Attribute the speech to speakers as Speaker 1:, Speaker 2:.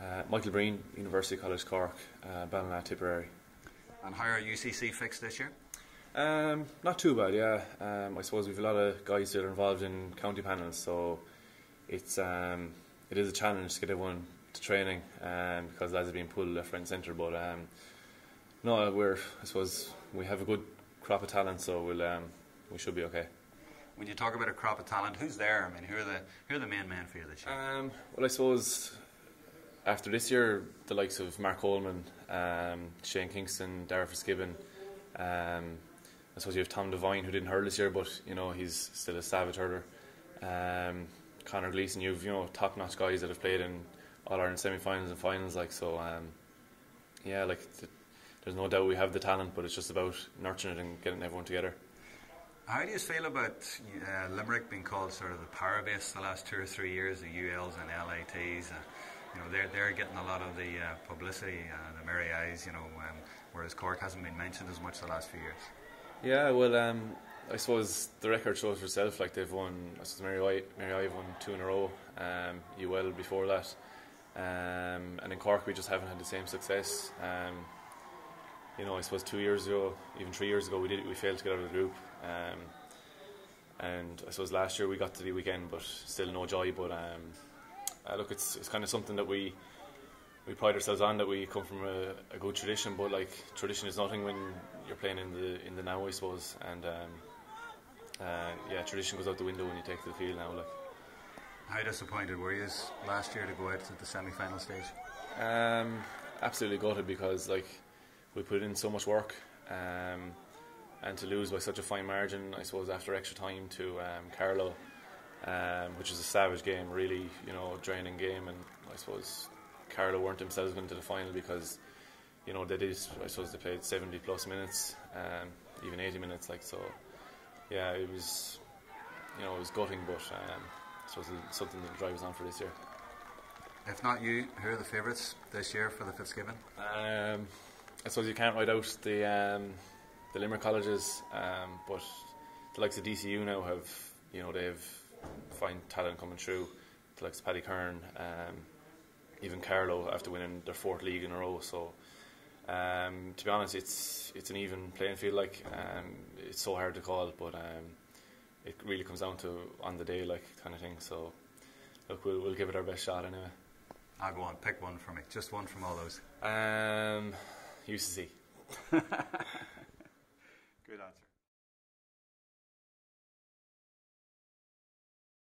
Speaker 1: Uh, Michael Breen, University College Cork, uh, Ballina Tipperary.
Speaker 2: And how are UCC fixed this year?
Speaker 1: Um, not too bad, yeah. Um, I suppose we've a lot of guys that are involved in county panels, so it's um, it is a challenge to get everyone to training um, because lads are been pulled left, right, and centre. But um, no, we're I suppose we have a good crop of talent, so we'll um, we should be okay.
Speaker 2: When you talk about a crop of talent, who's there? I mean, who are the who are the main men for you this year?
Speaker 1: Um, well, I suppose after this year, the likes of Mark Coleman, um, Shane Kingston, Darragh Fitzgibbon. Um, I suppose you have Tom Devine who didn't hurl this year, but you know he's still a savage hurler. Um, Conor Gleeson, you've you know top notch guys that have played in All Ireland semi-finals and finals, like so. Um, yeah, like th- there's no doubt we have the talent, but it's just about nurturing it and getting everyone together.
Speaker 2: How do you feel about uh, Limerick being called sort of the power base the last two or three years, the ULs and LITs? Uh, you know, they're, they're getting a lot of the uh, publicity, uh, the Mary I's, you know, um, whereas Cork hasn't been mentioned as much the last few years.
Speaker 1: Yeah, well, um, I suppose the record shows for itself. Like they've won, I suppose Mary I, Mary I won two in a row. Um, UL before that, um, and in Cork we just haven't had the same success. Um, you know, I suppose two years ago, even three years ago, we did we failed to get out of the group. Um, and I suppose last year we got to the weekend, but still no joy. But um, uh, look, it's it's kind of something that we we pride ourselves on that we come from a, a, good tradition. But like tradition is nothing when you're playing in the in the now, I suppose. And um, uh, yeah, tradition goes out the window when you take to the field now. Like,
Speaker 2: how disappointed were you last year to go out to the semi-final stage?
Speaker 1: Um, absolutely gutted because like we put in so much work. Um, and to lose by such a fine margin, I suppose after extra time to um, Carlow, um, which is a savage game, really, you know, draining game, and I suppose Carlow weren't themselves going to the final because, you know, they did. I suppose they played seventy plus minutes, um, even eighty minutes, like so. Yeah, it was, you know, it was gutting, but um, I suppose it's something that drives on for this year.
Speaker 2: If not you, who are the favourites this year for the Fitzgibbon?
Speaker 1: Um, I suppose you can't write out the um, the Limerick colleges, um, but the likes of DCU now have, you know, they fine talent coming through. The likes of Paddy Kern, um, even Carlow after winning their fourth league in a row. So, um, to be honest, it's it's an even playing field. Like, um, it's so hard to call, but um, it really comes down to on the day, like kind of thing. So, look, we'll we'll give it our best shot anyway.
Speaker 2: I'll go on. Pick one for me. Just one from all those.
Speaker 1: Um, UCC.